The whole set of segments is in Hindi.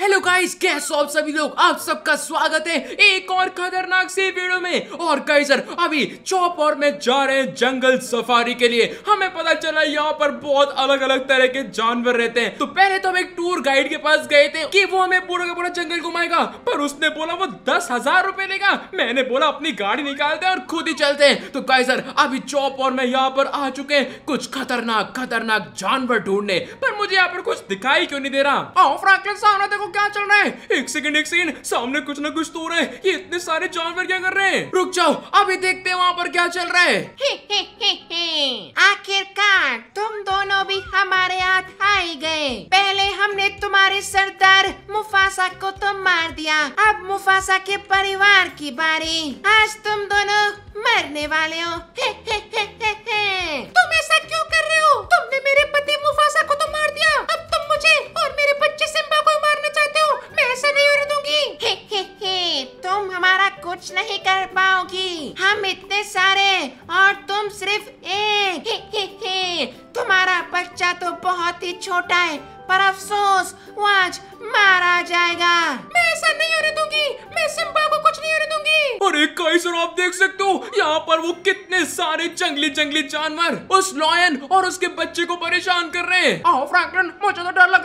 हेलो गाइस कैसे हो आप सभी लोग, आप सबका स्वागत है एक और खतरनाक सी वीडियो में। और गाइस सर अभी चौप और मैं जा रहे हैं जंगल सफारी के लिए। हमें पता चला यहाँ पर बहुत अलग अलग तरह के जानवर रहते हैं। तो पहले तो हम एक टूर गाइड के पास गए थे कि वो हमें पूरा का पूरा जंगल घुमाएगा। पर उसने बोला वो दस हज़ार रुपए लेगा। मैंने बोला अपनी गाड़ी निकालते और खुद ही चलते हैं। तो गाइस सर अभी चौप और मैं यहाँ पर आ चुके हैं कुछ खतरनाक खतरनाक जानवर ढूँढने। पर मुझे यहाँ पर कुछ दिखाई क्यों नहीं दे रहा? सामने देखो क्या चल रहा है? एक सेकंड एक सेकंड सामने कुछ ना कुछ तो रहा है। ये इतने सारे जानवर क्या कर रहे हैं? रुक जाओ, अभी देखते हैं वहाँ पर क्या चल रहा है। आखिरकार, तुम दोनों भी हमारे हाथ आ ही गए। पहले हमने तुम्हारे सरदार मुफासा को तो मार दिया। अब मुफासा के परिवार की बारी। आज तुम दोनों मरने वाले हे। तुम ऐसा क्यों कर रहे हो? तुमने मेरे पति मुफासा को तो मार दिया। अब तुम मुझे जंगली जानवर, उस लॉयन और उसके बच्चे को परेशान कर रहे हैं। आओ, फ्रैंकलिन, मुझे तो डर लग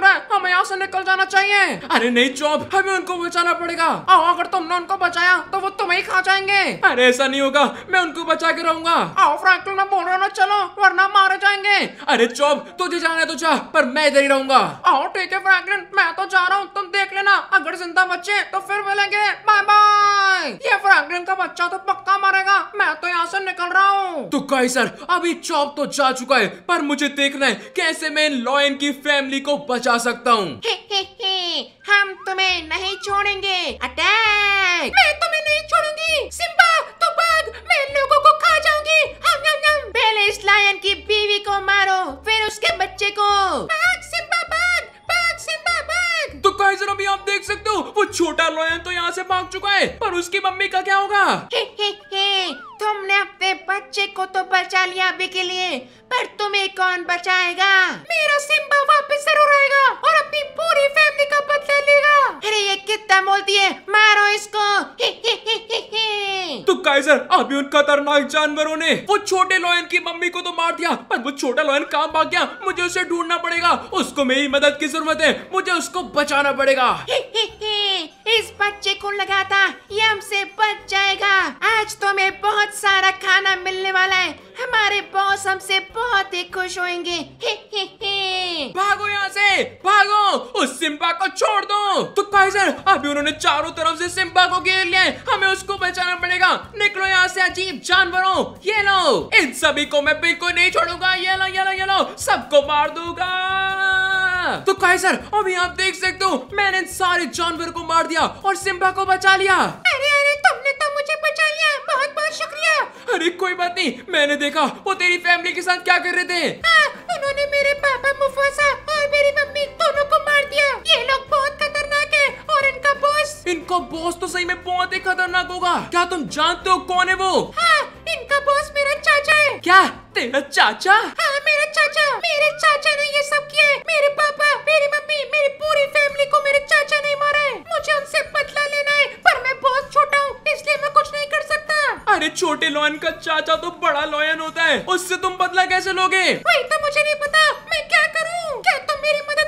से निकल जाना चाहिए। अरे नहीं चौप हमें उनको बचाना पड़ेगा। आओ अगर तुमने उनको बचाया तो वो तुम्हें खा जाएँगे। अरे ऐसा नहीं होगा मैं उनको बचा के रहूँगा। आओ फ्रैंकलिन मैं बोल रहा ना चलो वरना मारे जाएँगे। अरे चौप तुझे जाना तो जा पर मैं इधर ही रहूँगा। आओ ठीक है फ्रैंकलिन मैं तो जा रहा हूँ तुम देख लेना अगर ज़िंदा बच्चे तो फिर मिलेंगे। बाय बाय ये फ्रैंकलिन का बच्चा तो पक्का मरेगा मैं तो यहाँ से निकल रहा हूँ। तो काइसर अभी चौप तो जा चुका है पर मुझे देखना है कैसे मैं इन लॉयन की फैमिली को बचा सकता हूँ। हे हे हे हम तुम्हें नहीं छोड़ेंगे अटैक मैं तुम्हें नहीं छोड़ूँगी। सिम्बा तू भाग। मैं लोगों को खा जाऊँगी। हम हम हम पहले इस लायन की बीवी को मारो फिर उसके बच्चे को। भाग सिम्बा भाग। भाग सिम्बा भाग। तो काइसर अभी आप देख सकते हो वो छोटा लॉयन तो यहाँ से भाग चुका है पर उसकी मम्मी का क्या होगा? हे हे हे तुमने अपने बच्चे को तो बचा लिया अभी के लिए पर तुम्हें कौन बचाएगा? मेरा सिम्बा वापस ज़रूर आएगा और अपनी पूरी फैमिली का बदला लेगा। अरे ये कितना बोलती है मारो इसको। हे हे हे हे हे। तो काइसर अभी उन खतरनाक जानवरों ने वो छोटे लॉयन की मम्मी को तो मार दिया पर वो छोटा लॉयन कहाँ भाग गया? मुझे उसे ढूंढना पड़ेगा। उसको मेरी मदद की ज़रूरत है। मुझे उसको बचाना पड़ेगा। हे हे हे। इस बच्चे को लगाता ये हमसे बच जाएगा। आज तो हमें बहुत सारा खाना मिलने वाला है। हमारे बॉस हमसे बहुत ही खुश होंगे। हे हे हे। भागो यहाँ से, भागो। उस सिम्बा को छोड़ दो। तो काइजर, अभी उन्होंने चारों तरफ़ से सिम्बा को घेर लिया है। हमें उसको बचाना पड़ेगा। निकलो यहाँ से, अजीब जानवरों। ये लो। इन सभी को मैं बिल्कुल नहीं छोड़ूँगा। ये लो ये लो ये लो। सबको मार दूँगा। तो काइजर अभी आप देख सकते हो मैंने इन सारे जानवर को मार दिया और सिम्बा को बचा लिया। अरे अरे तुमने तो मुझे बचा लिया। बहुत बहुत शुक्रिया। अरे कोई बात नहीं मैंने देखा वो तेरी फैमिली के साथ क्या कर रहे थे? हाँ, उन्होंने मेरे पापा मुफासा और मेरी मम्मी दोनों को मार दिया। ये लोग बहुत खतरनाक और इनका बॉस? इनका बॉस तो सही में बहुत ही खतरनाक होगा। क्या तुम जानते हो कौन है वो? हाँ इनका बॉस मेरा चाचा है। क्या? तेरा चाचा? हाँ मेरा चाचा। मेरे चाचा ने ये सब किया है। मेरे पापा मेरी मम्मी मेरी पूरी फैमिली को मेरे चाचा ने मारा है। मुझे उनसे बदला लेना है पर मैं बहुत छोटा हूँ इसलिए मैं कुछ नहीं कर सकता। अरे छोटे लॉयन का चाचा तो बड़ा लॉयन होता है। उससे तुम बदला कैसे लोगे? वही तो मुझे नहीं पता। मैं क्या करूँ? क्या तुम मेरी मदद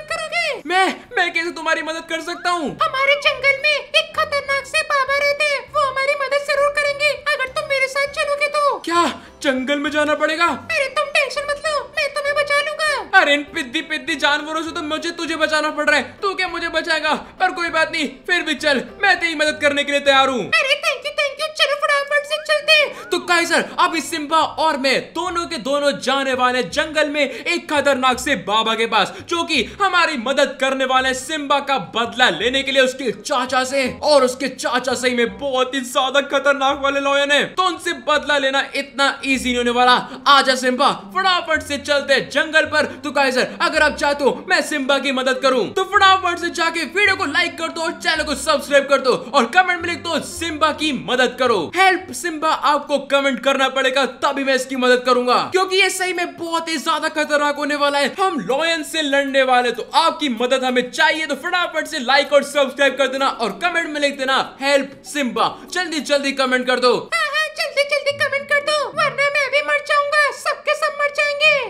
मैं मैं कैसे तुम्हारी मदद कर सकता हूँ? हमारे जंगल में एक खतरनाक से बाबा रहते हैं। वो हमारी मदद ज़रूर करेंगे। अगर तुम मेरे साथ चलोगे तो। क्या? जंगल में जाना पड़ेगा? अरे तुम टेंशन मत लो। मैं तुम्हें बचा लूँगा। अरे इन पिद्दी पिद्दी जानवरों से तो मुझे तुझे बचाना पड़ रहा है। तू क्या मुझे बचाएगा? पर कोई बात नहीं। फिर भी चल। मैं तेरी मदद करने के लिए तैयार हूँ। तो काइजर अभी सिम्बा और मैं दोनों के दोनों जाने वाले जंगल में एक खतरनाक से बाबा के पास, जो कि हमारी मदद करने वाले सिम्बा का बदला लेने के लिए उसके चाचा से और उसके चाचा सही में बहुत ही ज़्यादा खतरनाक वाले लॉयन है। तो उनसे बदला लेना इतना इजी नहीं होने वाला। आजा सिम्बा, फटाफट से चलते जंगल पर। तो काइजर, अगर आप चाहते हो मैं सिम्बा की मदद करूँ तो फटाफट से जाके वीडियो को लाइक कर दो और चैनल को सब्सक्राइब कर दो। और कमेंट में लिख दो सिम्बा की मदद करो। हेल्प सिम्बा आपको कमेंट करना पड़ेगा, तभी मैं इसकी मदद करूँगा। क्योंकि ये सही में बहुत ही ज़्यादा खतरनाक होने वाला है। हम लॉयन से लड़ने वाले तो आपकी मदद हमें चाहिए तो फटाफट से लाइक और सब्सक्राइब कर देना और कमेंट में लिख देना हेल्प सिम्बा जल्दी जल्दी कमेंट कर दो। हाँ हाँ जल्दी जल्दी कमेंट कर दो, वरना मैं भी मर जाऊँगा। सबके सब मर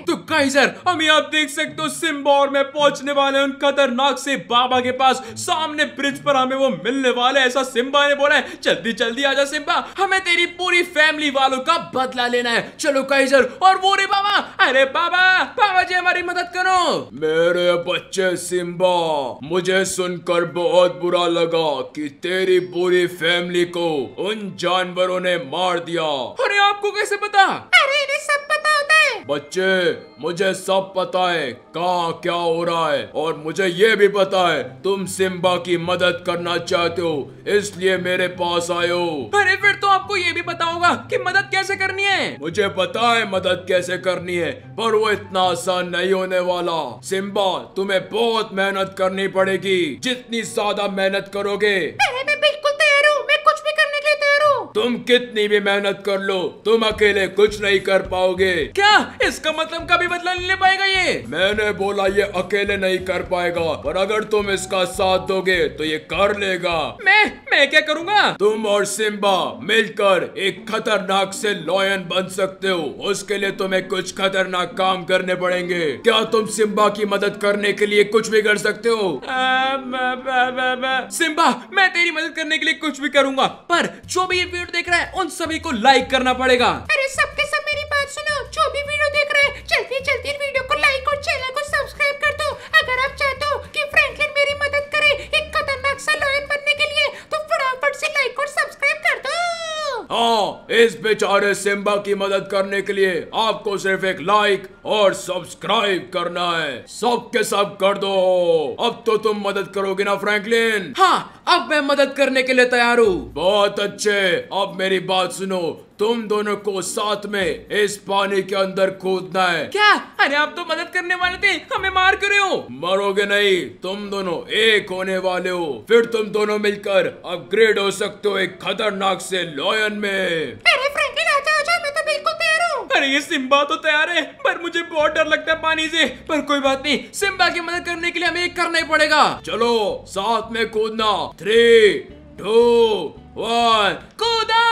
तो गाइजर हम आप देख सकते हो सिम्बोर में मैं पहुँचने वाले उन खतरनाक से बाबा के पास। सामने ब्रिज पर हमें वो मिलने वाले ऐसा सिम्बा ने बोला है जल्दी जल्दी आजा सिम्बा हमें तेरी पूरी फैमिली वालों का बदला लेना है। चलो गाइजर और वो रे बाबा अरे बाबा बाबा जी हमारी मदद करो। मेरे बच्चे सिम्बा मुझे सुनकर बहुत बुरा लगा कि तेरी पूरी फैमिली को उन जानवरों ने मार दिया। अरे आपको कैसे पता? अरे इन्हें सब पता होता है। बच्चे मुझे सब पता है कहाँ क्या हो रहा है। और मुझे ये भी पता है तुम सिम्बा की मदद करना चाहते हो इसलिए मेरे पास आए हो। अरे फिर तो आपको ये भी पता होगा कि मदद कैसे करनी है। मुझे पता है मदद कैसे करनी है पर वो इतना आसान नहीं होने वाला। सिम्बा तुम्हें बहुत मेहनत करनी पड़ेगी। जितनी ज़्यादा मेहनत करोगे तुम कितनी भी मेहनत कर लो तुम अकेले कुछ नहीं कर पाओगे। क्या? इसका मतलब कभी बदला नहीं ले पाएगा ये? मैंने बोला ये अकेले नहीं कर पाएगा पर अगर तुम इसका साथ दोगे तो ये कर लेगा। मैं मैं क्या करूँगा? तुम और सिम्बा मिलकर एक खतरनाक से लॉयन बन सकते हो। उसके लिए तुम्हें कुछ खतरनाक काम करने पड़ेंगे। क्या तुम सिम्बा की मदद करने के लिए कुछ भी कर सकते हो? सिम्बा मैं तेरी मदद करने के लिए कुछ भी करूँगा पर जो भी ये वीडियो देख रहा है, उन सभी को लाइक करना पड़ेगा। अरे सबके सब मेरी बात सुनो, जो भी वीडियो देख रहे हैं, जल्दी जल्दी वीडियो को लाइक और चैनल को सब्सक्राइब कर दो। अगर आप चाहते हो कि फ्रैंकलिन मेरी मदद करे एक खतरनाक सा लॉयन बनने के लिए तो फटाफट ऐसी लाइक और सब्सक्राइब कर दो हाँ इस बेचारे सिम्बा की मदद करने के लिए आपको सिर्फ़ एक लाइक और सब्सक्राइब करना है। सब के सब कर दो। अब तो तुम मदद करोगे ना फ्रैंकलिन हाँ अब मैं मदद करने के लिए तैयार हूँ। बहुत अच्छे। अब मेरी बात सुनो। तुम दोनों को साथ में इस पानी के अंदर कूदना है। क्या? अरे आप तो मदद करने वाले थे। हमें मार क्यों रहे हो? मरोगे नहीं तुम दोनों एक होने वाले हो। फिर तुम दोनों मिलकर अपग्रेड हो सकते हो एक खतरनाक से लॉयन में। अरे फ्रैंकलिन आजा आजा मैं तो बिल्कुल तैयार हूँ। अरे ये सिम्बा तो तैयार है पर मुझे बहुत डर लगता है पानी से। पर कोई बात नहीं सिम्बा की मदद करने के लिए हमें ये करना ही पड़ेगा। चलो साथ में कूदना। थ्री टू वन कूदो!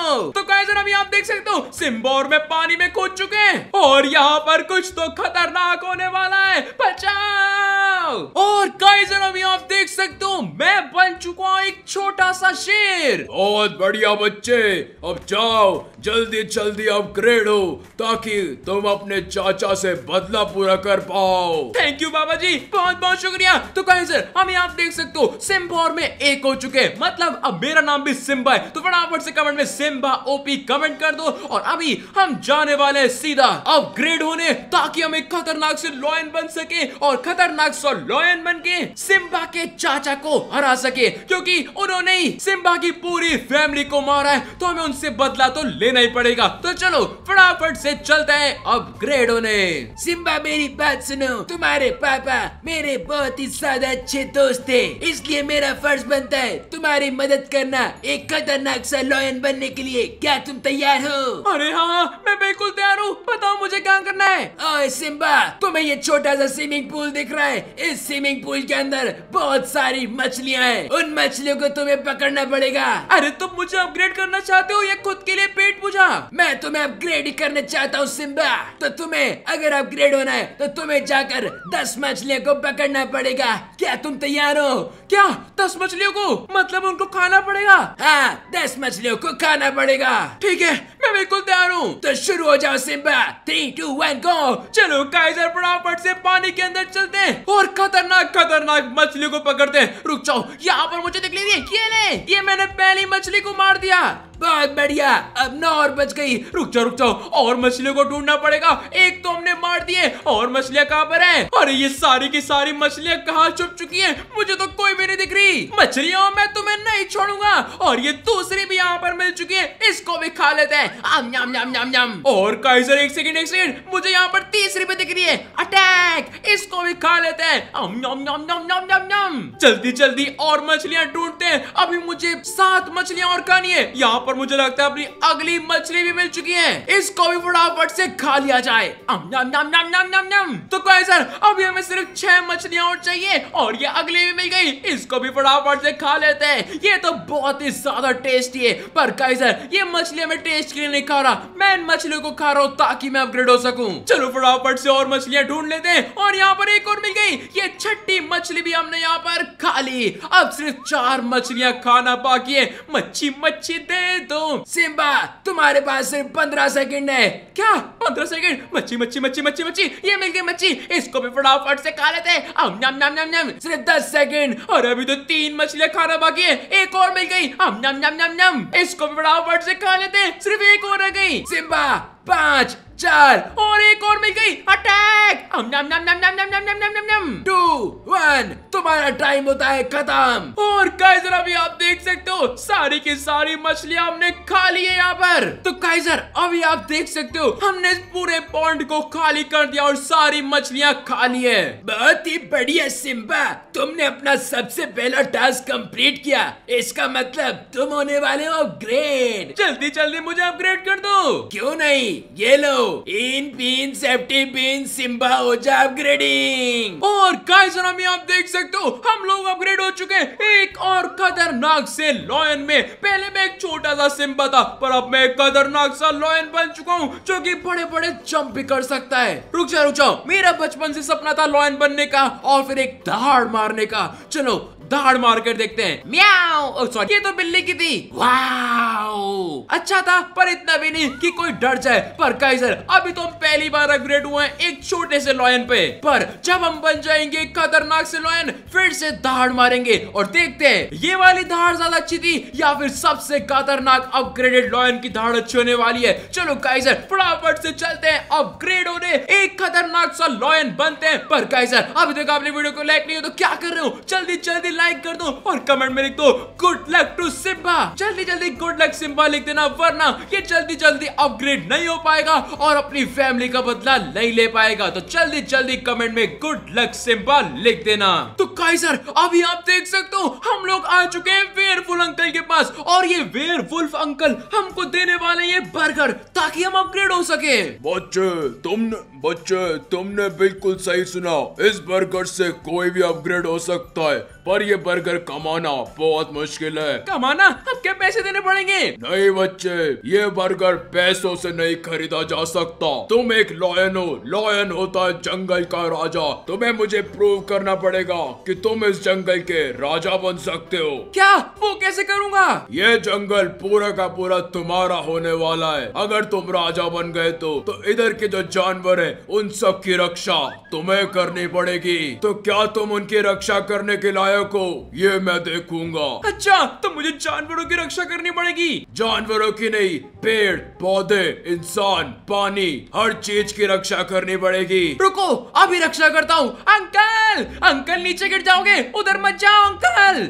तो गाइस अभी आप देख सकते हो सिम्बा और मैं पानी में कूद चुके हैं और यहाँ पर कुछ तो खतरनाक होने वाला है। बचाओ! और गाइस अभी आप देख सकते हो मैं बन चुका हूँ एक छोटा सा शेर। बहुत बढ़िया बच्चे अब जाओ जल्दी जल्दी अपग्रेड हो ताकि तुम अपने चाचा से बदला पूरा कर पाओ। थैंक यू बाबा जी। बहुत बहुत शुक्रिया। तो गाइस हम आप देख सकते हो सिम्बा और मैं एक हो चुके मतलब अब मेरा नाम भी सिम्बा है तो फटाफट से कमेंट में सिम्बा ओपी कमेंट कर दो और अभी हम जाने वाले हैं सीधा अपग्रेड होने ताकि हम एक खतरनाक से लॉयन बन सके और खतरनाक सा लॉयन बन के सिम्बा के चाचा को हरा सके। क्योंकि उन्होंने ही सिम्बा की पूरी फैमिली को मारा है तो हमें उनसे बदला तो लेना ही पड़ेगा। तो चलो फटाफट से चलते हैं अपग्रेड होने। सिम्बा मेरी बात सुनो। तुम्हारे पापा मेरे बहुत ही ज़्यादा अच्छे दोस्त थे इसलिए मेरा फ़र्ज़ बनता है तुम्हारी मदद करना एक खतरनाक सा लॉयन बनने के लिए क्या तुम तैयार हो? अरे हाँ मैं बिल्कुल तैयार हूँ। बताओ मुझे क्या करना है? ओए सिम्बा तुम्हें ये छोटा सा स्विमिंग पूल दिख रहा है। इस स्विमिंग पूल के अंदर बहुत सारी मछलियाँ हैं। उन मछलियों को तुम्हें पकड़ना पड़ेगा। अरे तुम मुझे अपग्रेड करना चाहते हो? या खुद के लिए पेट पूजा। मैं तुम्हें अपग्रेड करना चाहता हूँ सिम्बा। तो तुम्हें अगर अपग्रेड होना है तो तुम्हें जाकर दस मछलियों को पकड़ना पड़ेगा। क्या तुम तैयार हो? क्या? दस मछलियों को? मतलब उनको खाना पड़ेगा? हाँ दस मछलियों को खाना पड़ेगा। ठीक है मैं बिल्कुल तैयार हूँ। तो शुरू हो जाओ Simba three two one go चलो काइजर फटाफट से पानी के अंदर चलते हैं और खतरनाक खतरनाक मछली को पकड़ते हैं। रुक जाओ यहाँ पर मुझे दिख लीजिए ये ले! ये मैंने पहली मछली को मार दिया। बहुत बढ़िया। अब नौ और बच गई। रुक जाओ रुक जाओ और मछलियों को ढूंढना पड़ेगा। एक तो हमने मार दिए। और मछलियाँ कहाँ पर हैं? अरे ये सारी की सारी मछलियाँ कहाँ छुप चुकी हैं? मुझे तो कोई भी नहीं दिख रही। मछलियों मैं तुम्हें नहीं छोड़ूँगा। और ये दूसरी भी यहाँ पर मिल चुकी है। इसको भी खा लेते हैं। आम और काइजर, एक सेकंड एक सेकंड मुझे यहाँ पर तीसरी भी दिख रही है। अटैक इसको भी खा लेते हैं। आम जल्दी जल्दी और मछलियाँ ढूंढते हैं। अभी मुझे सात मछलियाँ और खानी है। यहाँ पर मुझे लगता है अपनी अगली मछली भी मिल चुकी है। इसको भी फटाफट से खा लिया जाए। तो काइजर अभी हमें सिर्फ़ छह मछलियाँ और चाहिए, और ये अगली भी मिल गई। इसको भी फटाफट से खा लेते हैं। ये तो बहुत ही ज़्यादा टेस्टी है। पर काइजर ये मछली मैं टेस्ट के लिए नहीं खा रहा। मैं इन मछलियों को खा रहा हूँ ताकि मैं अपग्रेड हो सकूँ। चलो फटाफट से और मछलियाँ ढूंढ लेते हैं। और यहाँ पर एक और मिल गई। ये छठी मछली भी हमने यहाँ पर खा ली। अब सिर्फ़ चार मछलियाँ खाना बाकी है। मच्छी मच्छी दे दो सिम्बा तुम्हारे पास सिर्फ़ पंद्रह सेकंड है क्या पंद्रह सेकंड मच्छी मच्छी मच्छी मच्छी मच्छी ये मिल गई मच्छी इसको भी फटाफट से खा लेते हैं सिर्फ़ दस सेकंड और अभी तो तीन मछलियाँ खाना बाकी है एक और मिल गई हम नम नम नम नम इसको भी फटाफट से खा लेते हैं सिर्फ़ एक और रह गई सिम्बा पाँच चार और एक और मिल गई अटैक हम नम नम नम नम नम नम नम नम नम टू वन तुम्हारा टाइम होता है खत्म! और काइजर अभी आप देख सकते हो, सारी की सारी मछलियाँ हमने खा ली है यहाँ पर। तो काइजर अभी आप देख सकते हो, हमने पूरे पॉन्ड को खाली कर दिया और सारी मछलियाँ खा ली है। बहुत ही बढ़िया सिम्बा तुमने अपना सबसे पहला टास्क कंप्लीट किया। इसका मतलब तुम होने वाले हो ग्रेट जल्दी जल्दी मुझे अपग्रेड कर दो। क्यों नहीं? ये लो। इन पिन सेफ्टी पिन सिम्बा हो जा अपग्रेडिंग और काइजर हम आप देख सकते हो, हम लोग अपग्रेड हो चुके हैं। एक और खतरनाक से लॉयन में। पहले मैं एक छोटा सा सिम्बा था, पर अब मैं एक खतरनाक सा लॉयन बन चुका हूँ, जो की बड़े बड़े जंप भी कर सकता है। रुक जाओ रुक जाओ। मेरा बचपन से सपना था लॉयन बनने का, और फिर एक दहाड़ मारने का। चलो दहाड़ मार कर देखते हैं। म्याओ सॉरी ये तो बिल्ली की थी। वाओ। अच्छा था, पर इतना भी नहीं कि कोई डर जाए। पर काइजर, अभी तो हम पहली बार अपग्रेड हुए हैं एक छोटे से लॉयन पे। पर जब हम बन जाएँगे खतरनाक से लॉयन, फिर से दहाड़ मारेंगे। और देखते हैं, ये वाली दहाड़ ज़्यादा अच्छी थी या फिर सबसे खतरनाक अपग्रेडेड लॉयन की दहाड़ अच्छी होने वाली है? चलो काइजर, फटाफट से चलते हैं अपग्रेड होने। एक खतरनाक सा लॉयन बनते हैं। पर काइजर, अभी तक आपने वीडियो को लाइक नहीं हो तो क्या कर रहे हो? जल्दी जल्दी लाइक कर दो और कमेंट में लिख दो गुड लक टू सिम्बा जल्दी जल्दी गुड लक सिम्बा लिख देना, वरना ये जल्दी जल्दी अपग्रेड नहीं हो पाएगा और अपनी फैमिली का बदला नहीं ले पाएगा। तो जल्दी जल्दी कमेंट में गुड लक सिम्बा लिख देना। तो काइजर अभी आप देख सकते हो, हम लोग आ चुके हैं वेयरफुल अंकल के पास और ये वेयरवुल्फ अंकल हमको देने वाले ये बर्गर ताकि हम अपग्रेड हो सके। बच्चे, तुमने बच्चे तुमने बिल्कुल सही सुना। इस बर्गर से कोई भी अपग्रेड हो सकता है पर ये बर्गर कमाना बहुत मुश्किल है। कमाना? अब क्या पैसे देने पड़ेंगे? नहीं बच्चे ये बर्गर पैसों से नहीं खरीदा जा सकता। तुम एक लॉयन हो। लॉयन होता है जंगल का राजा। तुम्हें मुझे प्रूव करना पड़ेगा कि तुम इस जंगल के राजा बन सकते हो। क्या? वो कैसे करूँगा? ये जंगल पूरा का पूरा तुम्हारा होने वाला है। अगर तुम राजा बन गए तो तो इधर के जो जानवर है उन सब की रक्षा तुम्हें करनी पड़ेगी। तो क्या तुम उनकी रक्षा करने के लायक हो? ये मैं देखूँगा। अच्छा तो मुझे जानवरों की रक्षा करनी पड़ेगी। जानवरों की नहीं पेड़ पौधे इंसान पानी हर चीज़ की रक्षा करनी पड़ेगी। रुको अभी रक्षा करता हूँ। अंकल! अंकल नीचे गिर जाओगे उधर मत जाओ अंकल!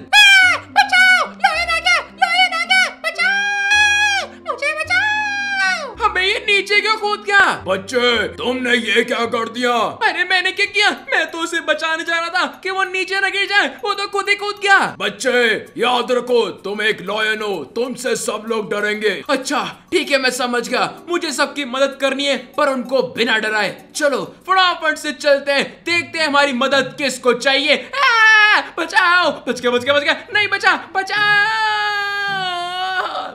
नीचे क्यों कूद गया? बच्चे तुमने ये क्या कर दिया? अरे मैंने क्या किया? मैं तो उसे बचाने जा रहा था कि वो नीचे न गिर जाए। वो तो खुद ही कूद गया। बच्चे याद रखो तुम एक लॉयन हो तुमसे सब लोग डरेंगे। अच्छा ठीक है मैं समझ गया। मुझे सबकी मदद करनी है पर उनको बिना डराए। चलो फटाफट से चलते हैं। देखते हैं हमारी मदद किसको चाहिए। आ, बचाओ! बच गया बच गया बच गया। नहीं बचा बचा!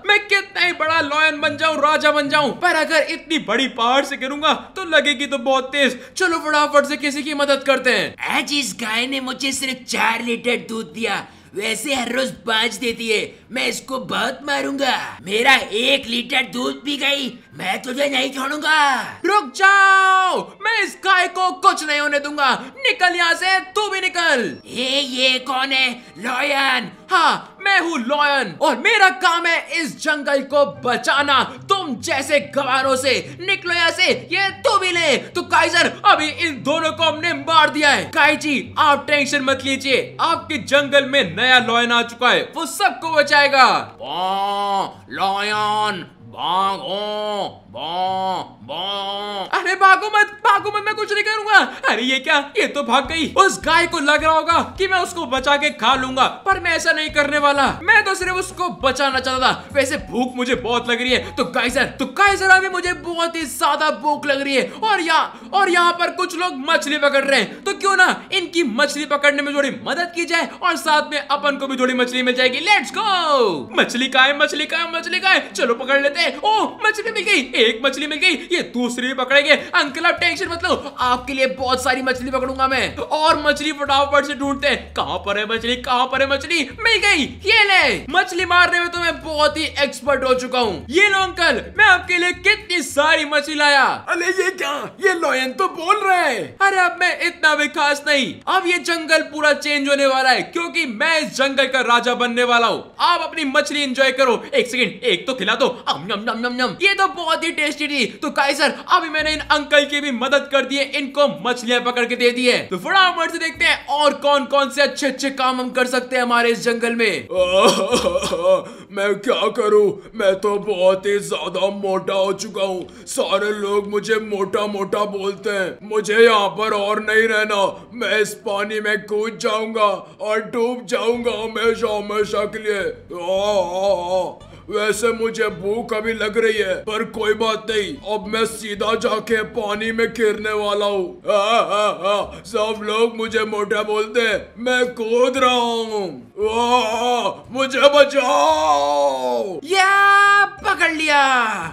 मैं कितना ही बड़ा लॉयन बन जाऊँ, राजा बन जाऊँ, पर अगर इतनी बड़ी पहाड़ से गिरूँगा तो लगेगी तो बहुत तेज। चलो फटाफट से किसी की मदद करते हैं। आज इस गाय ने मुझे सिर्फ़ चार लीटर दूध दिया। वैसे हर रोज पाँच देती है। मैं इसको बहुत मारूँगा। मेरा एक लीटर दूध भी गई मैं तुझे नहीं छोड़ूँगा। रुक जाओ। मैं इस गाय को कुछ नहीं होने दूँगा। निकल यहाँ से तू भी निकल। ए ये कौन है? लॉयन। हाँ मैं हूँ लॉयन। और मेरा काम है इस जंगल को बचाना। तुम जैसे गवारों से निकलो यहाँ से। ये तू भी ले। तो काइजर अभी इन दोनों को हमने मार दिया है। काइजी आप टेंशन मत लीजिए। आपके जंगल में नया लॉयन आ चुका है। वो सबको बचाएगा। लॉयन। भागो अरे भागो मत भागो मत मैं कुछ नहीं करूँगा अरे ये क्या? ये तो भाग गई। उस गाय को लग रहा होगा कि मैं उसको बचा के खा लूँगा, पर मैं ऐसा नहीं करने वाला। मैं तो सिर्फ़ उसको बचाना चाहता था। वैसे भूख मुझे बहुत लग रही है। तो काइजर तो काइजर अभी मुझे बहुत ही ज़्यादा भूख लग रही है। और यहाँ और यहाँ पर कुछ लोग मछली पकड़ रहे हैं। तो क्यों ना इनकी मछली पकड़ने में थोड़ी मदद की जाए, और साथ में अपन को भी थोड़ी मछली मिल जाएगी। लेट्स गो मछली का है मछली का है मछली का है चलो, पकड़ लेते हैं। ओ मछली मिल गई। एक मछली मिल गई। ये दूसरी भी पकड़ेंगे। अंकल, आप टेंशन मत लो। आपके लिए बहुत सारी मछली पकड़ूँगा मैं। और मछली फटाफट से ढूंढते हैं कहाँ पर है मछली कहाँ पर है मछली? मिल गई ये ले। मछली मारने में तो मैं बहुत ही एक्सपर्ट हो चुका हूँ। ये लो अंकल मैं आपके लिए कितनी सारी मछली लाया। अरे ये क्या? ये लॉयन तो बोल रहे हैं। अरे अब मैं इतना भी खास नहीं अब ये जंगल पूरा चेंज होने वाला है क्योंकि मैं इस जंगल का राजा बनने वाला हूँ। आप अपनी मछली एंजॉय करो। एक सेकंड एक तो खिला दो। अम, नम, नम, नम, नम। ये तो बहुत ही टेस्टी थी। तो काइसर अभी मैंने इन अंकल की भी मदद कर दी है इनको मछलियाँ पकड़ के दे दी है। तो फटाफट से देखते हैं और कौन कौन से अच्छे अच्छे काम हम कर सकते हैं हमारे इस जंगल में। मैं क्या करूँ? मैं तो बहुत ही ज़्यादा मोटा हो चुका हूँ। सारे लोग मुझे मोटा मोटा बोलते हैं। मुझे यहाँ पर और नहीं रहना। मैं इस पानी में कूद जाऊँगा और डूब जाऊँगा हमेशा हमेशा के लिए। वैसे मुझे भूख अभी लग रही है पर कोई बात नहीं। अब मैं सीधा जाके पानी में गिरने वाला हूँ। सब लोग मुझे मोटा बोलते हैं। मैं कूद रहा हूँ। मुझे बचाओ। या पकड़ लिया।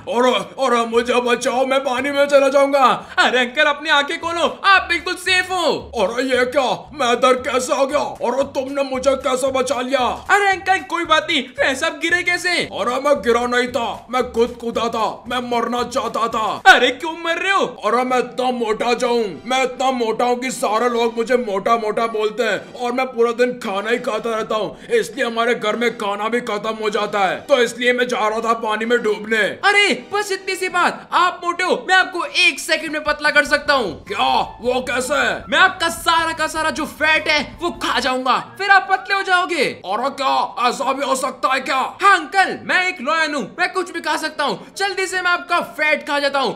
और और मुझे बचाओ मैं पानी में चला जाऊँगा। अरे अंकल अपनी आँखें खोलो। आप बिल्कुल सेफ़ हो। और ये क्या? मैं इधर कैसे आ गया? और तुमने मुझे कैसे बचा लिया? अरे अंकल कोई बात नहीं। आप गिरे कैसे? और मैं गिरा नहीं था। मैं खुद कूदा था। मैं मरना चाहता था। अरे क्यों मर रहे हो? और मैं इतना मोटा जाऊँ। मैं इतना मोटा हूँ कि सारे लोग मुझे मोटा मोटा बोलते हैं और मैं पूरा दिन खाना ही खाता रहता हूँ। इसलिए हमारे घर में खाना भी खत्म हो जाता है। तो इसलिए मैं जा रहा था पानी में डूबने। अरे बस इतनी सी बात। आप मोटे हो। मैं आपको एक सेकंड में पतला कर सकता हूँ। क्या? वो कैसे? है मैं आपका सारा का सारा जो फैट है वो खा जाऊँगा। फिर आप पतले हो जाओगे। और क्या? ऐसा भी हो सकता है क्या? हाँ अंकल मैं एक लॉयन हूँ मैं कुछ भी खा सकता हूँ। जल्दी से मैं आपका फैट खा जाता हूँ।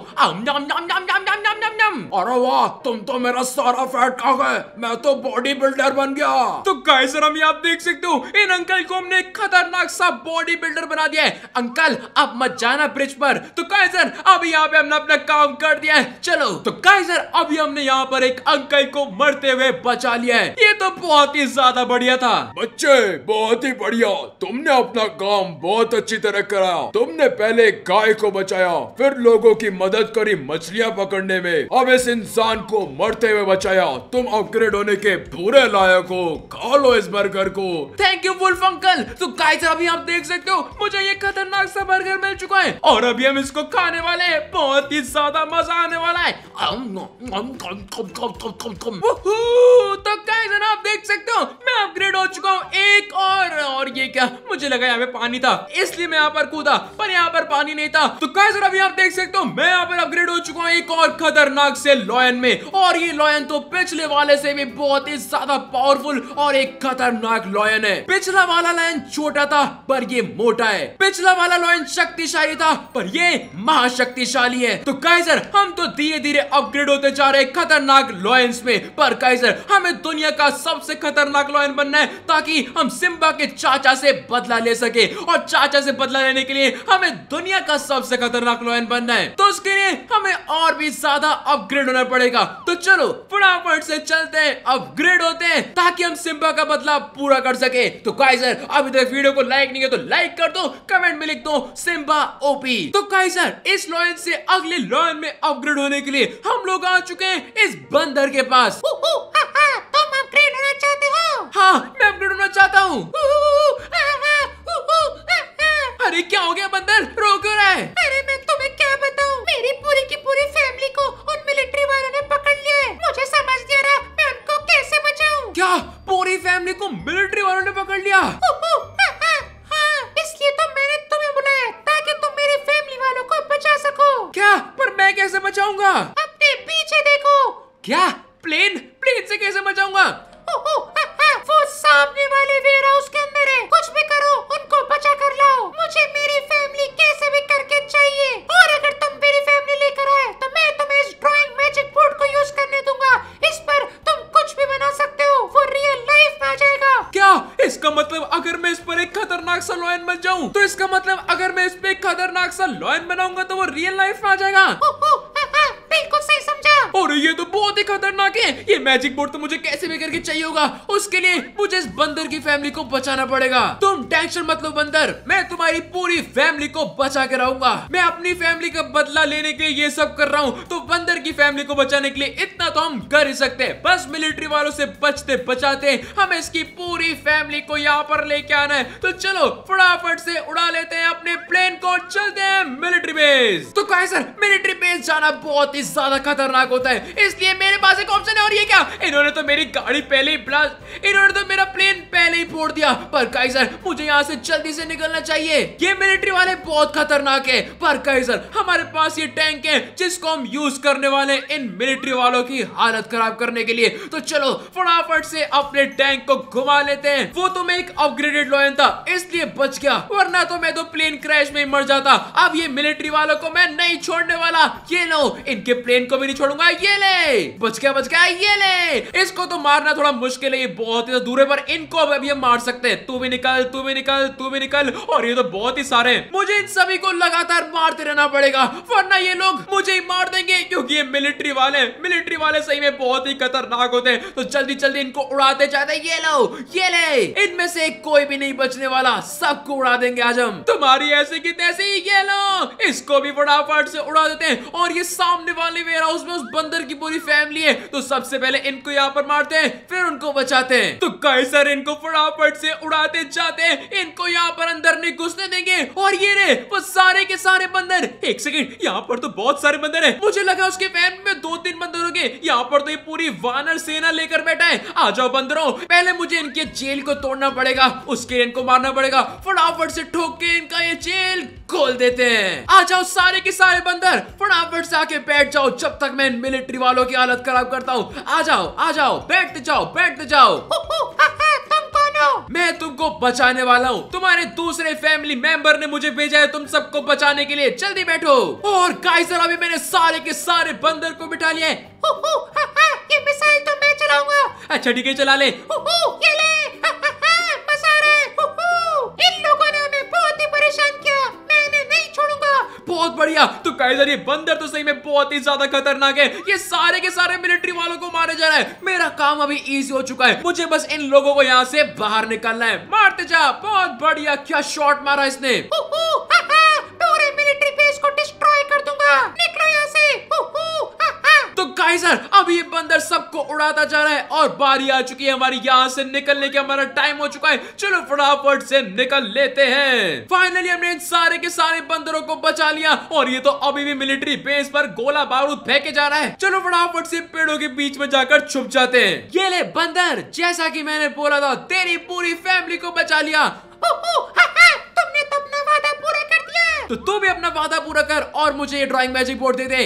अरे वाह तुम तो मेरा सारा फैट खा गए। मैं तो बॉडी बिल्डर बन गया। तो गाइस सर हम आप देख सकते हो इन अंकल को हमने खतरनाक सा बॉडी बिल्डर बना दिया है। अंकल अब मत जाना ब्रिज पर। तो सर अभी यहाँ पे हमने अपना काम कर दिया है। चलो। तो सर अभी हमने यहाँ पर एक अंकल को मरते हुए बचा लिया है। ये तो बहुत ही ज़्यादा बढ़िया था। बच्चे बहुत ही बढ़िया। तुमने अपना काम बहुत अच्छी तरह कराया। तुमने पहले गाय को बचाया, फिर लोगों की मदद करी मछलियाँ पकड़ने में। अब इस इंसान को मरते हुए बचाया। तुम अपग्रेड होने के पूरे लायक हो। खा लो इस बर्गर को। थैंक यू वुल्फ अंकल तो गाइस अभी आप देख सकते हो, मुझे ये खतरनाक सा बर्गर मिल चुका है। और अभी हम इसको खाने वाले हैं। बहुत ही ज़्यादा मज़ा आने वाला है। तो गाइस आप देख सकते हो, मैं अपग्रेड हो चुका हूँ एक और। और ये क्या? मुझे लगा यहाँ पे पानी था। इसलिए मैं यहाँ पर कूदा, पर यहाँ पर पानी नहीं था। तो गाइस अभी आप देख सकते हो, मैं यहाँ पर अपग्रेड हो चुका हूँ एक और खतरनाक से लॉयन में। और ये लॉयन तो पिछले वाले से भी बहुत ही ज़्यादा पावरफुल और एक खतरनाक लॉयन है। पिछला वाला लॉयन छोटा था, पर ये मोटा है। पिछला वाला लॉयन शक्तिशाली था, पर ये महाशक्तिशाली है। तो काइजर हम तो धीरे धीरे अपग्रेड होते जा रहे खतरनाक लॉयंस में। पर काइजर हमें दुनिया का सबसे खतरनाक लॉयन बनना है, ताकि हम सिम्बा के चाचा से बदला ले सके। और चाचा से बदला लेने के लिए हमें दुनिया का सबसे खतरनाक लॉयन बनना है। तो उसके लिए हमें और भी ज़्यादा अपग्रेड होना पड़ेगा। तो चलो फटाफट से चलते हैं। अपग्रेड होते हैं ताकि हम सिम्बा का बदला पूरा कर सके। तो काइजर अभी तक वीडियो को लाइक नहीं है तो लाइक कर दो कमेंट में लिख दो सिम्बा ओपी तो काइजर इस लॉयन से अगले लॉयन में अपग्रेड होने के लिए हम लोग आ चुके हैं इस बंदर के पास। तुम अपग्रेड होना चाहते हो? हाँ मैं अपग्रेड होना चाहता हूँ। अरे क्या हो गया बंदर? रो क्यों रहा है? अरे मैं तुम्हें क्या बताऊँ? मेरी पूरी की पूरी फैमिली को उन मिलिट्री वालों ने पकड़ लिया है। मुझे समझ नहीं रहा मैं उनको कैसे बचाऊँ? क्या? पूरी फैमिली को मिलिट्री वालों ने पकड़ लिया? हाँ, हाँ, हाँ। इसलिए तो मैंने तुम्हें बुलाया ताकि तुम मेरी फैमिली वालों को बचा सको। क्या? पर मैं कैसे बचाऊँगा? अपने पीछे देखो। क्या? प्लेन प्लेन से कैसे बचाऊँगा? वो सामने वाले वेयर हाउस बन जाऊँ। तो इसका मतलब अगर मैं इस पे खतरनाक सा लॉयन बनाऊँगा तो वो रियल लाइफ में आ जाएगा। बिल्कुल सही समझा। और ये तो बहुत ही खतरनाक है। ये मैजिक बोर्ड तो मुझे कैसे भी करके चाहिए होगा। उसके लिए मुझे इस बंदर की फैमिली को बचाना पड़ेगा। तुम टेंशन मत लो बंदर। मैं तुम्हारी पूरी फैमिली को बचा के रहूँगा। मैं अपनी फैमिली का बदला लेने के लिए ये सब कर रहा हूँ। तो बंदर की फैमिली को बचाने के लिए इतना तो हम कर ही सकते हैं। बस मिलिट्री वालों से बचते, बचाते हमें इसकी पूरी फैमिली को यहाँ पर लेके आना है। तो चलो, फटाफट से उड़ा लेते हैं अपने प्लेन को चलते हैं मिलिट्री बेस तो कहा सर मिलिट्री बेस जाना बहुत ही ज़्यादा खतरनाक होता है। इसलिए मेरे पास एक ऑप्शन है, और ये क्या? इन्होंने तो मेरी गाड़ी पहले ही ब्लास्ट इन्होंने तो मेरा प्लेन पहले ही फोड़ दिया। पर काइजर मुझे यहाँ से जल्दी से निकलना चाहिए। ये मिलिट्री वाले बहुत खतरनाक है। पर काइजर हमारे पास ये टैंक है, जिसको हम यूज़ करने वाले इन मिलिट्री वालों की हालत खराब करने के लिए। तो चलो, फटाफट से अपने टैंक को घुमा लेते हैं। वो तो मैं एक अपग्रेडेड लॉयन था, इसलिए बच गया, वरना तो मैं तो प्लेन क्रैश में मर जाता। अब ये मिलिट्री वालों को मैं नहीं छोड़ने वाला। ये लो, इनके प्लेन को भी नहीं छोड़ूँगा, ये ले! बच गया बच गया, ये ले! इसको तो मारना थोड़ा मुश्किल है, ये बहुत ही दूर है, पर इनको अब हम मार सकते हैं। तू भी निकल, तू भी निकल, तू भी निकल, और ये तो बहुत ही सारे मुझे इन सभी को लगातार मारते रहना पड़ेगा, वरना ये लोग मुझे ही मार देंगे क्योंकि ये मिलिट्री वाले मिलिट्री वाले सही में बहुत ही खतरनाक होते हैं। तो जल्दी जल्दी इनको उड़ाते जाते। ये लो, ये ले। इनमें से कोई भी नहीं बचने वाला। सबको उड़ा देंगे आज हम। तुम्हारी ऐसे की तैसे, ये लो। इसको भी फटाफट से उड़ा देते हैं। और ये सामने वाले वेयर हाउस में उस बंदर की पूरी फैमिली है। तो सबसे पहले इनको यहाँ पर मारते हैं, फिर उनको बचाते हैं। तो कैसर इनको फटाफट से उड़ाते जाते हैं। इनको यहाँ पर अंदर नहीं घुसने देंगे। और ये रे, वो सारे के सारे बंदर। एक सेकंड, यहाँ पर तो बहुत सारे बंदर है। मुझे लगा उसके फ़ैन में दो तीन बंदरों के यहाँ पर तो ये पूरी वानर सेना लेकर बैठा है। आ जाओ बंदरों पहले मुझे इनके जेल को तोड़ना पड़ेगा। उसके इनको मारना पड़ेगा। फटाफट से ठोक के इनका ये जेल। खोल देते हैं। आ जाओ सारे के सारे बंदर। फटाफट से आके बैठ जाओ। जब तक मैं मिलिट्री वालों की हालत खराब करता हूँ। आ जाओ आ जाओ। बैठते जाओ बैठते जाओ। तुम कौन हो मैं तुमको बचाने वाला हूँ। तुम्हारे दूसरे फैमिली मेंबर ने मुझे भेजा है तुम सबको बचाने के लिए। जल्दी बैठो। और काइजर अभी मैंने सारे के सारे बंदर को बिठा लिया है। ये मिसाइल तो मैं चलाऊँगा। अच्छा ठीक है चला ले। ये है इन लोगों ने हमें बहुत ही परेशान किया। मैं इन्हें नहीं छोड़ूँगा। बहुत बढ़िया। तो काइजर, ये बंदर तो सही में बहुत ही ज़्यादा खतरनाक है। ये सारे के सारे मिलिट्री वालों को मारे जा रहा है। मेरा काम अभी इजी हो चुका है। मुझे बस इन लोगों को यहाँ से बाहर निकालना है। मारते जा। बहुत बढ़िया। क्या शॉर्ट मारा इसने पूरे मिलिट्री बेस को डिस्ट्रॉय कर दूँगा निकलो यहाँ से तो काइजर अब ये बंदर सबको उड़ाता जा रहा है और बारी आ चुकी है हमारी यहाँ से निकलने की हमारा टाइम हो चुका है। चलो फटाफट से निकल लेते हैं। फाइनली हमने इन सारे के सारे बंदरों को बचा लिया और ये तो अभी भी मिलिट्री बेस पर गोला बारूद फेंके जा रहा है। चलो फटाफट से पेड़ों के बीच में जाकर छुप जाते हैं। ये ले बंदर जैसा की मैंने बोला था तेरी पूरी फैमिली को बचा लिया। तुमने तो अपना वादा पूरा कर दिया। तो तू भी अपना वादा पूरा कर और मुझे ये ड्राइंग मैजिक बोर्ड दे दे।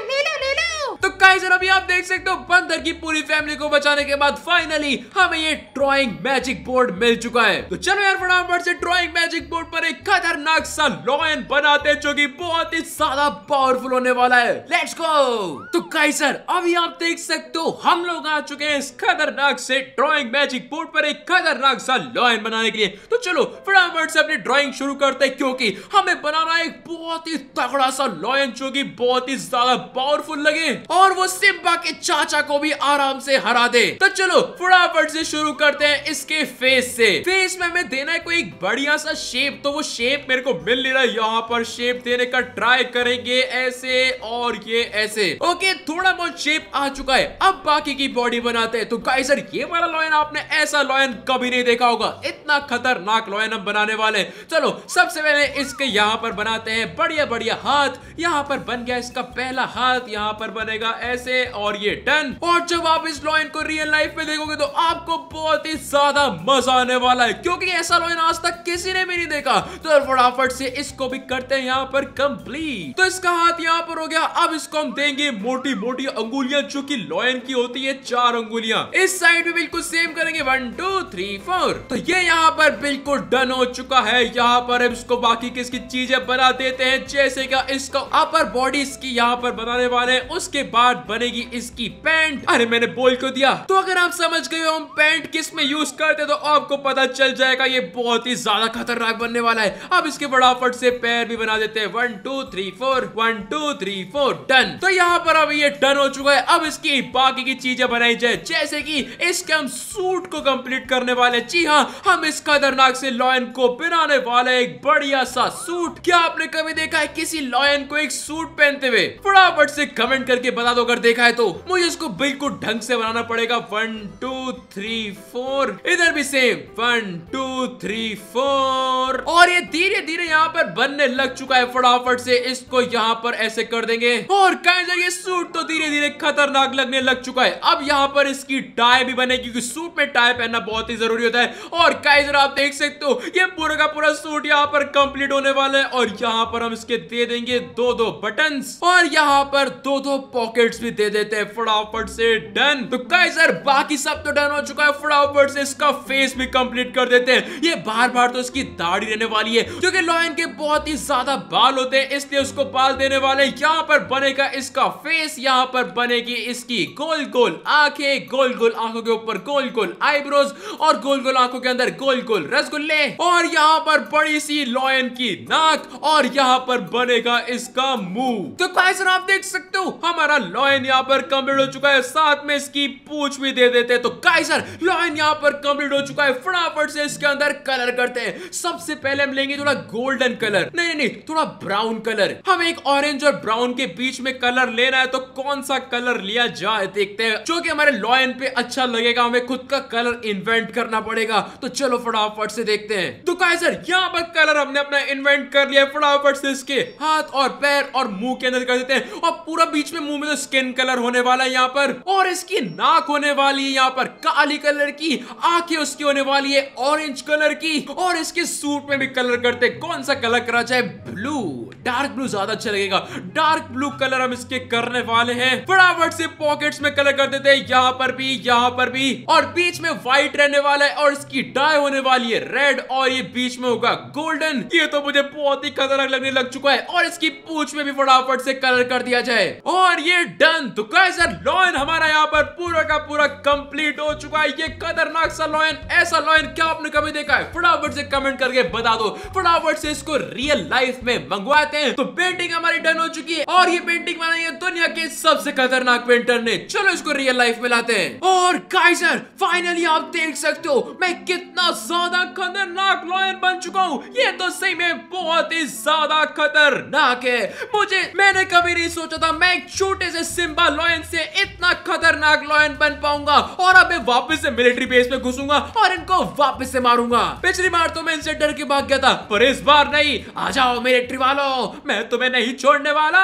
ले लो ले लो। तो काइजर अभी आप देख सकते हो बंदर की पूरी फैमिली को बचाने के बाद फाइनली हमें ये ड्रॉइंग मैजिक बोर्ड मिल चुका है। तो चलो यार फटाफट से ड्रॉइंग मैजिक बोर्ड पर एक खतरनाक सा लॉयन बनाते जो कि बहुत ही ज़्यादा पावरफुल होने वाला है। लेट्स गो तो काइजर अभी आप देख सकते हो, हम लोग आ चुके हैं इस खतरनाक से ड्रॉइंग मैजिक बोर्ड पर एक खतरनाक सा लॉयन बनाने के लिए। तो चलो फटाफट से अपनी ड्रॉइंग शुरू करते हैं, क्योंकि हमें बनाना एक बहुत ही तगड़ा सा लॉयन जो कि बहुत ही ज़्यादा पावरफुल लगे। और वो सिम्बा के चाचा को भी आराम से हरा दे। तो चलो, फटाफट से शुरू करते हैं इसके फेस से। फेस में हमें देना है कोई बढ़िया सा शेप तो वो शेप मेरे को मिल नहीं रहा। है यहाँ पर शेप देने का ट्राई करेंगे ऐसे और ये ऐसे। ओके थोड़ा बहुत शेप आ चुका है। अब बाकी की बॉडी बनाते हैं। तो गाइसर ये वाला लॉयन आपने ऐसा लॉयन कभी नहीं देखा होगा। इतना खतरनाक लॉयन हम बनाने वाले चलो, सबसे पहले इसके यहाँ पर बनाते हैं। बढ़िया बढ़िया हाथ। यहाँ पर बन गया इसका पहला हाथ। यहाँ पर बनेगा ऐसे और ये डन। और जब आप इस लॉयन को रियल लाइफ में देखोगे तो आपको बहुत ही ज़्यादा मज़ा आने वाला है, क्योंकि ऐसा लॉयन आज तक किसी ने भी नहीं देखा। तो फटाफट से इसको भी करते हैं यहाँ पर कंप्लीट तो इसका हाथ यहाँ पर हो गया। अब इसको हम देंगे मोटी मोटी अंगुलियाँ, जो की लॉयन की होती है, चार अंगुलियाँ। इस साइड में बिल्कुल सेम करेंगे। वन टू थ्री फोर तो ये यहाँ पर बिल्कुल डन हो चुका है। यहाँ पर इसको बाकी किसकी चीज़ें बना देते हैं, जैसे क्या इसको अपर बॉडी इसकी यहाँ पर बनाने वाले उसके बाद बनेगी इसकी पैंट। अरे, मैंने बोल क्यों दिया? तो अगर आप समझ गए हम पैंट किसमें यूज़ करते तो आपको पता चल जाएगा ये बहुत ही ज़्यादा खतरनाक बनने वाला है। अब इसके फटाफट से पैर भी बना देते हैं। One two three four one two three four done तो यहाँ पर अब ये डन हो चुका है। अब इसकी बाकी की चीज़ें बनाई जाए। जैसे कि इसके हम सूट को कंप्लीट करने वाले जी हाँ हम इस खतरनाक से लॉयन को बनाने वाले एक बढ़िया सा सूट क्या आपने कभी देखा है किसी लॉयन को एक सूट पहनते हुए? फटाफट से कमेंट करके बता दो, अगर देखा है तो। मुझे इसको बिल्कुल ढंग से बनाना पड़ेगा। वन टू थ्री फोर इधर भी same one two three four और ये धीरे धीरे यहाँ पर बनने लग चुका है फटाफट से। इसको यहाँ पर ऐसे कर देंगे। और काइजर ये सूट तो धीरे धीरे खतरनाक लगने लग चुका है। अब यहाँ पर इसकी टाई भी बनेगी, क्योंकि सूट में टाई पहनना बहुत ही ज़रूरी होता है। और काइजर आप देख सकते हो, ये पूरा का पूरा सूट यहाँ पर कंप्लीट होने वाला है। और यहाँ पर हम इसके दे देंगे दो दो बटन और यहाँ पर दो दो पॉकेट्स भी दे देते हैं। फटाफट से डन तो काइजर बाकी सब तो डन हो चुका है। फटाफट से इसका फेस भी कंप्लीट कर देते हैं। ये बार बार तो इसकी दाढ़ी रहने वाली है, क्योंकि लॉयन के बहुत ही ज़्यादा बाल होते हैं, इसलिए उसको बाल देने वाले यहाँ पर बनेगा इसका फेस यहाँ पर बनेगी इसकी गोल गोल आँखें गोल गोल आँखों के ऊपर गोल गोल आईब्रोज और गोल गोल आँखों के अंदर गोल गोल रसगुल्ले। और यहाँ पर बड़ी सी लॉयन की नाक और यहाँ पर बनेगा इसका मुँह। तो आप देख सकते हो, हमारा लॉयन यहाँ पर कंप्लीट हो चुका है। साथ में इसकी पूछ भी दे देते हैं। तो काइजर लॉयन यहाँ पर कंप्लीट हो चुका है। फटाफट से इसके अंदर कलर करते हैं। सबसे पहले हम लेंगे थोड़ा गोल्डन कलर नहीं नहीं थोड़ा ब्राउन कलर हम एक ऑरेंज और ब्राउन के बीच में कलर लेना है। तो कौन सा कलर लिया जाए, देखते हैं। जो कि हमारे लॉयन पे अच्छा लगेगा, हमें खुद का कलर इन्वेंट करना पड़ेगा। तो चलो फटाफट से देखते हैं। तो काइजर यहाँ पर कलर हमने अपना इन्वेंट कर लिया फटाफट से इसके हाथ और पैर और मुँह के अंदर कर देते हैं। और पूरा बीच में मुँह में तो स्किन कलर होने वाला है यहाँ पर। और इसकी नाक होने वाली है यहाँ पर। काली कलर की। आँखें उसकी होने वाली है ऑरेंज कलर की। और इसके सूट में भी कलर करते कौन सा कलर करा जाए? ब्लू डार्क ब्लू ज़्यादा अच्छा लगेगा। डार्क ब्लू कलर हम इसके करने वाले हैं। फटाफट से पॉकेट्स में कलर कर देते हैं। यहाँ पर भी, यहाँ पर भी। और बीच में व्हाइट रहने वाला है और इसकी डाई होने वाली है। रेड और ये बीच में होगा गोल्डन ये तो मुझे बहुत ही खतरनाक लगने लग चुका है। और इसकी पूछ में भी फटाफट से कलर कर दिया जाए। और ये डन तो कैसा लॉयन हमारा यहाँ पर पूरा का पूरा कंप्लीट हो चुका है। ये खतरनाक सा लॉयन ऐसा लॉयन क्या आपने कभी देखा है? फटाफट से कमेंट करके बता दो। फटाफट से इसको रियल लाइफ में मंगवाते हैं। तो पेंटिंग हमारी डन हो चुकी है और ये पेंटिंग बनाई है दुनिया के सबसे खतरनाक पेंटर ने। चलो इसको रियल लाइफ में लाते हैं। और काइजर फाइनली आप देख सकते हो, मैं कितना ज़्यादा खतरनाक लॉयन बन चुका हूँ। ये तो सही में बहुत ही ज़्यादा खतरनाक है। मुझे, मैंने कभी नहीं सोचा था, मैं एक छोटे से सिम्बा लॉयन से इतना खतरनाक लॉयन बन पाऊँगा और अब मैं वापस से मिलिट्री बेस में घुसूँगा और इनको वापस से मारूँगा। पिछली बार तो मैं इनसे डर के भाग गया था, पर इस बार नहीं। आ जाओ मिलिट्री वालों, मैं तुम्हें नहीं छोड़ने वाला।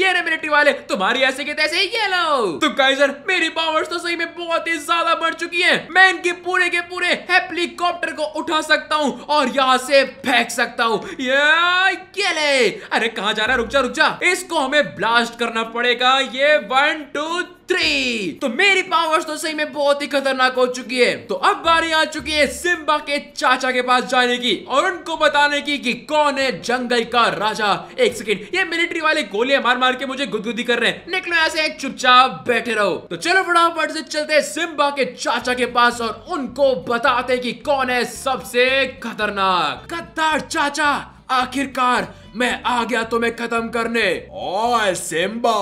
ये रे मिलिट्री वाले, तुम्हारी ऐसे के तैसे ये लो तो काइजर, मेरी पावर्स तो सही में बहुत ही ज़्यादा बढ़ चुकी है। मैं इनके पूरे के पूरे हेलीकॉप्टर को उठा सकता हूँ और यहाँ से फेंक सकता हूँ। अरे कहा जा रहा है? रुक जा रुक जा। इसको हमें ब्लास्ट करना पड़ेगा। ये वन, टू, थ्री। तो मेरी पावर्स तो सही में बहुत ही खतरनाक हो चुकी है। तो अब बारी आ चुकी है सिम्बा के चाचा के पास जाने की और उनको बताने की कि कौन है जंगल का राजा। एक सेकेंड ये मिलिट्री वाले गोलियाँ मार मार के मुझे गुदगुदी कर रहे हैं। निकलो ऐसे चुपचाप बैठे रहो। तो चलो फटाफट से चलते सिम्बा के चाचा के पास और उनको बताते कि कौन है सबसे खतरनाक। गद्दार चाचा आखिरकार मैं आ गया तुम्हें खत्म करने। ओए, सिम्बा,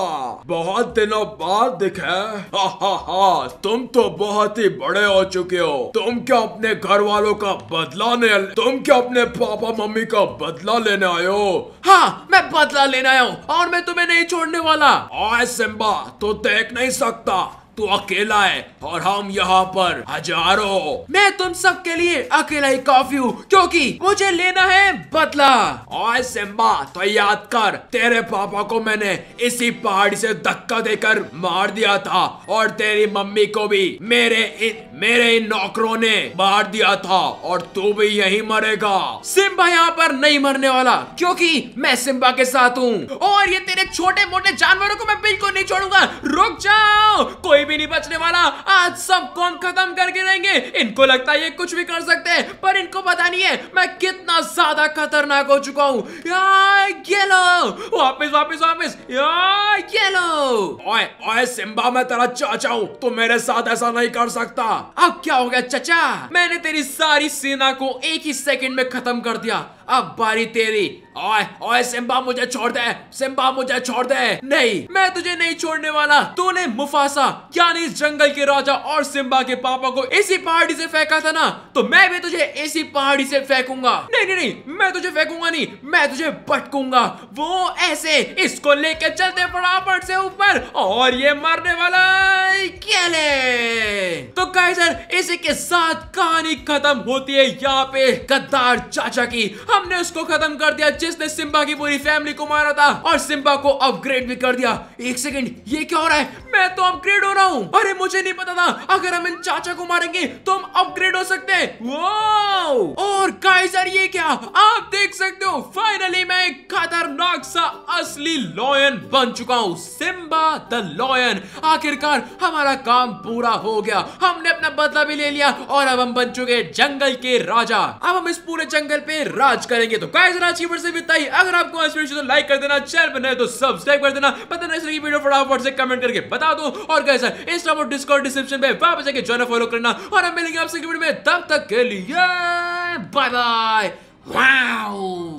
बहुत दिनों बाद दिखे। हा हा हा, तुम तो बहुत ही बड़े हो चुके हो। तुम क्या अपने घर वालों का बदला ले तुम क्या अपने पापा, मम्मी का बदला लेने आए हो? हाँ मैं बदला लेने आया हूँ और मैं तुम्हें नहीं छोड़ने वाला। ओए, सिम्बा, तू देख नहीं सकता। तू अकेला है और हम यहाँ पर हज़ारों। मैं तुम सबके लिए अकेला ही काफ़ी हूँ, क्योंकि मुझे लेना है बदला। ओए सिम्बा तो याद कर, तेरे पापा को मैंने इसी पहाड़ी से धक्का देकर मार दिया था, और तेरी मम्मी को भी। मेरे इन मेरे इन नौकरों ने मार दिया था, और तू भी यही मरेगा। सिम्बा यहाँ पर नहीं मरने वाला, क्योंकि मैं सिम्बा के साथ हूँ। और ये तेरे छोटे मोटे जानवरों को मैं बिल्कुल नहीं छोड़ूँगा। रुक जाओ! कोई भी नहीं बचने वाला। आज सबको हम खत्म करके रहेंगे। इनको लगता है ये कुछ भी कर सकते हैं, पर इनको पता नहीं है मैं कितना ज़्यादा खतरनाक हो चुका हूँ। वापिस वापिस वापिस। सिम्बा, मैं तेरा चाचा हूँ। तू मेरे साथ ऐसा नहीं कर सकता। अब क्या हो गया, चचा? मैंने तेरी सारी सेना को एक ही सेकंड में खत्म कर दिया। अब बारी तेरी। ओए ओए, सिम्बा मुझे छोड़ दे, सिम्बा मुझे छोड़ दे। नहीं, मैं तुझे नहीं छोड़ने वाला। तूने मुफासा, यानी इस जंगल के राजा और सिम्बा के पापा को इसी पहाड़ी से फेंका था ना तो मैं भी तुझे इसी पहाड़ी से फेंकूँगा। नहीं नहीं नहीं, मैं तुझे फेंकूँगा नहीं, मैं तुझे पटकूँगा वो ऐसे इसको लेके चलते फटाफट से ऊपर, और ये मरने वाला तो काइजर इसी के साथ कहानी खत्म होती है यहाँ पे, गद्दार चाचा की। हमने उसको खत्म कर दिया जिसने सिम्बा की पूरी फैमिली को मारा था और सिम्बा को अपग्रेड भी कर दिया। एक सेकंड ये क्या हो रहा है? मैं तो अपग्रेड हो रहा हूँ। अरे, मुझे नहीं पता था। अगर हम इन चाचा को मारेंगे तो हम अपग्रेड हो सकते हैं। और काइजर ये क्या? आप देख सकते हो फाइनली मैं एक खतरनाक सा असली लॉयन बन चुका हूँ। सिम्बा द लॉयन आखिरकार हमारा काम पूरा हो गया। हमने अपना बदला भी ले लिया और अब हम बन चुके जंगल के राजा। अब हम इस पूरे जंगल पे राज करेंगे तो गाइस आज की वीडियो से बिताई अगर आपको तो लाइक कर देना चैनल पर नए तो सब्सक्राइब कर देना। पता नहीं की वीडियो फटाफट से कमेंट करके बता दो। और गाइस इंस्टा और डिस्कॉर्ड डिस्क्रिप्शन पे वापस जाके ज्वाइन फॉलो करना। और हम मिलेंगे आपसे वीडियो में। तब तक के लिए बाय बाय वाओ